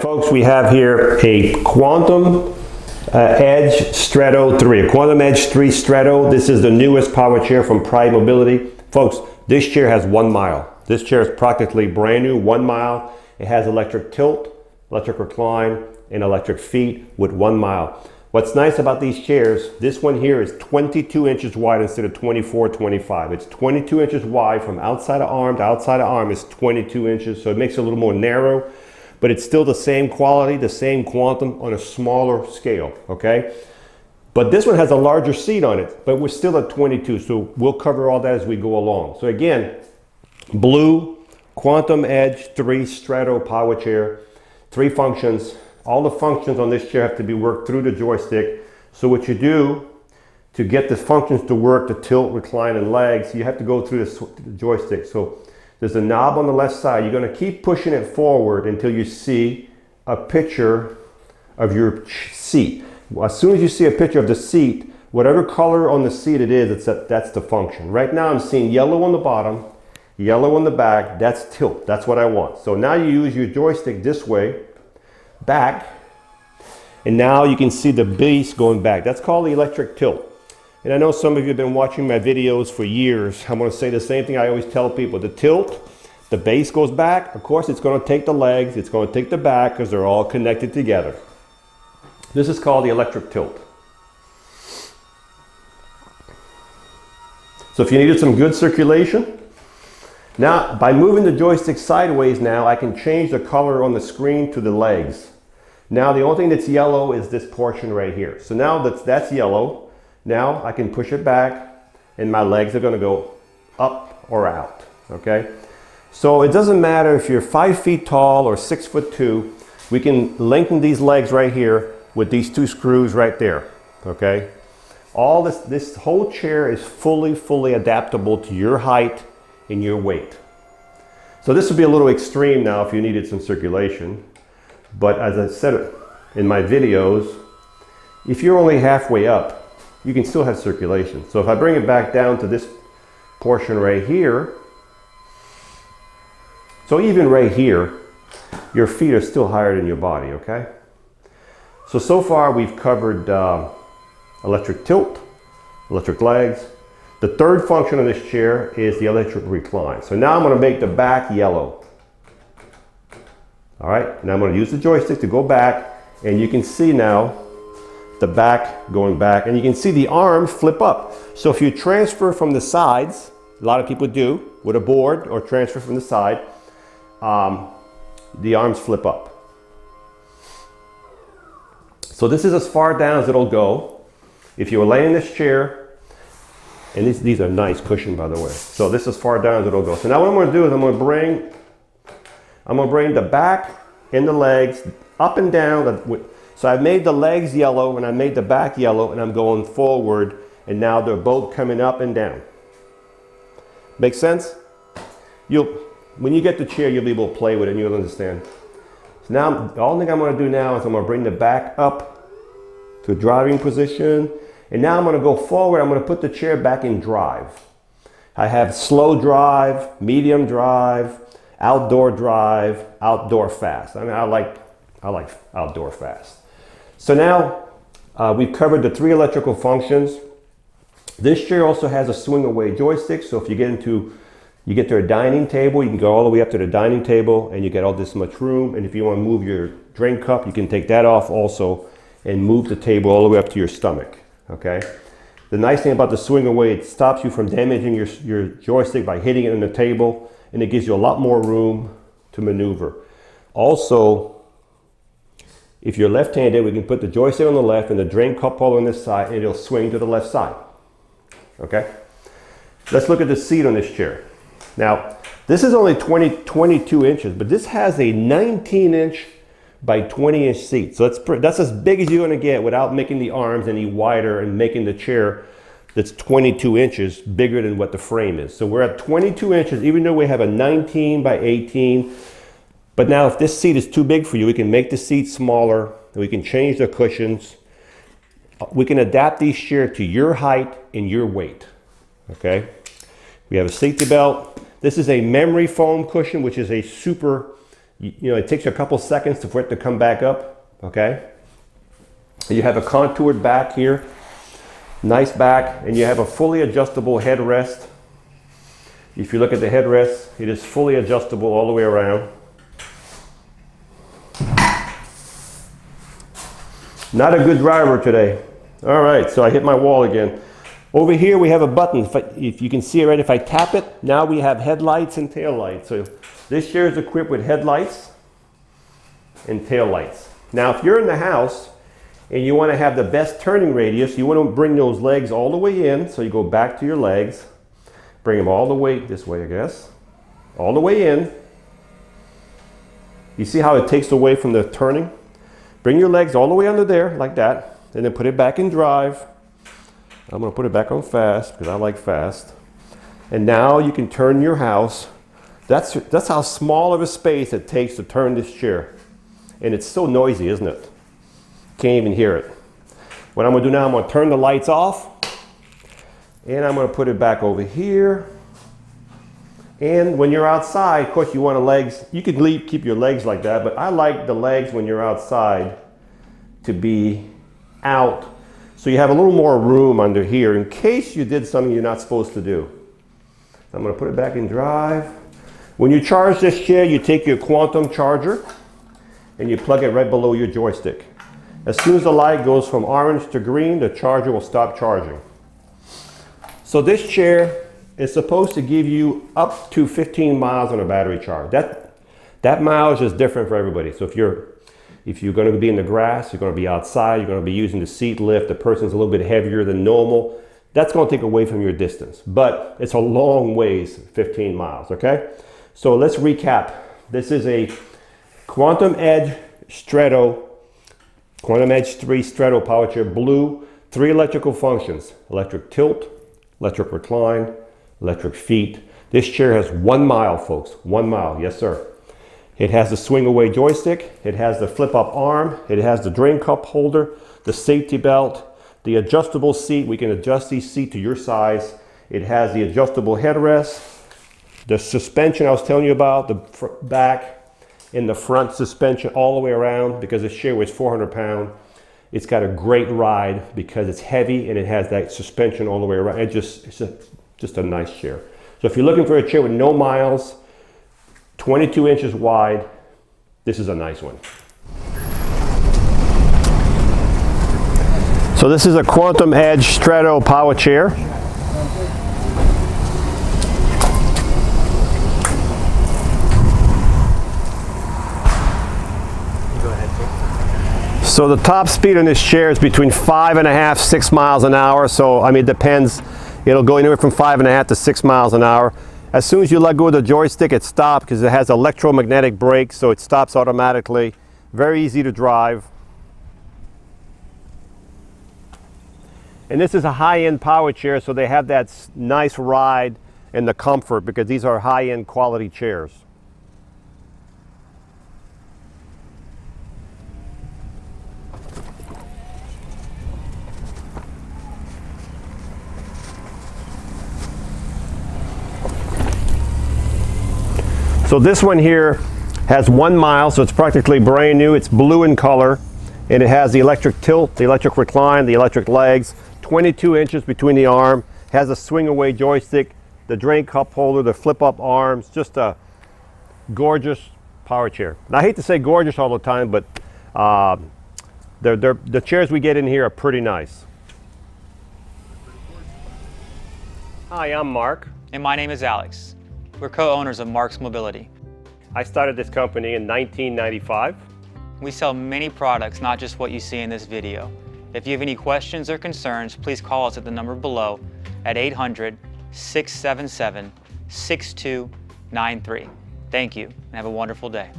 Folks, we have here a Quantum uh, Edge Stretto 3, a Quantum Edge 3 Stretto. This is the newest power chair from Pride Mobility. Folks, this chair has one mile. This chair is practically brand new, one mile. It has electric tilt, electric recline, and electric feet with one mile. What's nice about these chairs, this one here is 22 inches wide instead of 24, 25. It's 22 inches wide from outside of arm to outside of arm is 22 inches, so it makes it a little more narrow, but it's still the same quality, the same quantum on a smaller scale, okay? But this one has a larger seat on it, but we're still at 22, so we'll cover all that as we go along. So again, blue Quantum Edge 3 Stretto power chair, three functions, all the functions on this chair have to be worked through the joystick. So what you do to get the functions to work, the tilt, recline, and legs, you have to go through the joystick. So there's a knob on the left side. You're gonna keep pushing it forward until you see a picture of your seat. As soon as you see a picture of the seat, whatever color on the seat it is, it's a, that's the function. Right now I'm seeing yellow on the bottom, yellow on the back, that's tilt, that's what I want. So now you use your joystick this way, back. And now you can see the base going back. That's called the electric tilt. And I know some of you have been watching my videos for years. I'm gonna say the same thing I always tell people. The tilt, the base goes back. Of course, it's gonna take the legs, it's gonna take the back because they're all connected together. This is called the electric tilt. So if you needed some good circulation, now, by moving the joystick sideways now, I can change the color on the screen to the legs. Now, the only thing that's yellow is this portion right here. So now that's, that's yellow. Now I can push it back and my legs are gonna go up or out, okay? So it doesn't matter if you're five feet tall or six foot two, we can lengthen these legs right here with these two screws right there, okay? All this, this whole chair is fully, fully adaptable to your height and your weight. So this would be a little extreme now if you needed some circulation. But as I said in my videos, if you're only halfway up, you can still have circulation. So if I bring it back down to this portion right here, so even right here, your feet are still higher than your body, okay? So, so far we've covered uh, electric tilt, electric legs, the third function of this chair is the electric recline. So now I'm going to make the back yellow. All right, now I'm going to use the joystick to go back and you can see now the back going back and you can see the arms flip up. So if you transfer from the sides, a lot of people do with a board or transfer from the side, um, the arms flip up. So this is as far down as it'll go. If you were laying in this chair and these, these are nice cushion, by the way. So this is far down as it'll go. So now what I'm gonna do is I'm gonna bring, I'm gonna bring the back and the legs up and down. So I've made the legs yellow and I made the back yellow and I'm going forward and now they're both coming up and down. Make sense? You'll, when you get the chair, you'll be able to play with it and you'll understand. So now, the only thing I'm gonna do now is I'm gonna bring the back up to driving position and now I'm gonna go forward, I'm gonna put the chair back in drive. I have slow drive, medium drive, outdoor drive, outdoor fast. I mean, I like, I like outdoor fast. So now uh, we've covered the three electrical functions. This chair also has a swing away joystick. So if you get into, you get to a dining table, you can go all the way up to the dining table and you get all this much room. And if you want to move your drink cup, you can take that off also and move the table all the way up to your stomach okay? The nice thing about the swing away, it stops you from damaging your, your joystick by hitting it on the table, and it gives you a lot more room to maneuver. Also, if you're left-handed, we can put the joystick on the left and the drain cup holder on this side, and it'll swing to the left side, okay? Let's look at the seat on this chair. Now, this is only 20, 22 inches, but this has a 19 inch by 20 inch seat. So that's, that's as big as you're gonna get without making the arms any wider and making the chair that's 22 inches bigger than what the frame is. So we're at 22 inches, even though we have a 19 by 18. But now if this seat is too big for you, we can make the seat smaller, we can change the cushions. We can adapt these chairs to your height and your weight, okay? We have a safety belt. This is a memory foam cushion, which is a super You, you know, it takes a couple seconds for it to come back up, okay? You have a contoured back here, nice back, and you have a fully adjustable headrest. If you look at the headrest, it is fully adjustable all the way around. Not a good driver today. All right, so I hit my wall again. Over here we have a button. If, I, if, you can see it right, if I tap it, now we have headlights and tail lights. So this chair is equipped with headlights and tail lights. Now if you're in the house and you want to have the best turning radius, you want to bring those legs all the way in. So you go back to your legs, bring them all the way this way, I guess, all the way in. You see how it takes away from the turning? Bring your legs all the way under there like that, and then put it back in drive. I'm gonna put it back on fast because I like fast. And now you can turn your house. That's, that's how small of a space it takes to turn this chair. And it's so noisy, isn't it? Can't even hear it. What I'm gonna do now, I'm gonna turn the lights off and I'm gonna put it back over here. And when you're outside, of course you want the legs, you can leave, keep your legs like that, but I like the legs when you're outside to be out. So you have a little more room under here in case you did something you're not supposed to do. I'm gonna put it back in drive. When you charge this chair, you take your quantum charger and you plug it right below your joystick. As soon as the light goes from orange to green, the charger will stop charging. So this chair is supposed to give you up to 15 miles on a battery charge. That, that mileage is different for everybody. So if you're, if you're going to be in the grass, you're going to be outside, you're going to be using the seat lift, the person's a little bit heavier than normal, that's going to take away from your distance. But it's a long ways, 15 miles, okay? So let's recap. This is a Quantum Edge Stretto, Quantum Edge 3 Stretto power chair, blue, three electrical functions, electric tilt, electric recline, electric feet. This chair has one mile, folks, one mile, yes sir. It has the swing away joystick, it has the flip up arm, it has the drain cup holder, the safety belt, the adjustable seat, we can adjust the seat to your size. It has the adjustable headrest, the suspension I was telling you about, the back and the front suspension all the way around because this chair weighs 400 pounds. It's got a great ride because it's heavy and it has that suspension all the way around. It just, it's a just a nice chair. So if you're looking for a chair with no miles, 22 inches wide, this is a nice one. So this is a Quantum Edge Stretto power chair. So the top speed on this chair is between five and a half, six miles an hour. So I mean, it depends It'll go anywhere from five and a half to six miles an hour. As soon as you let go of the joystick, it stops because it has electromagnetic brakes, so it stops automatically. Very easy to drive. And this is a high-end power chair, so they have that nice ride and the comfort because these are high-end quality chairs. So this one here has one mile, so it's practically brand new. It's blue in color, and it has the electric tilt, the electric recline, the electric legs, 22 inches between the arm, has a swing away joystick, the drain cup holder, the flip up arms, just a gorgeous power chair. And I hate to say gorgeous all the time, but uh, they're, they're, the chairs we get in here are pretty nice. Hi, I'm Marc. And my name is Alex. We're co-owners of Marc's Mobility. I started this company in 1995. We sell many products, not just what you see in this video. If you have any questions or concerns, please call us at the number below at 800-677-6293. Thank you and have a wonderful day.